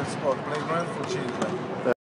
playground for children.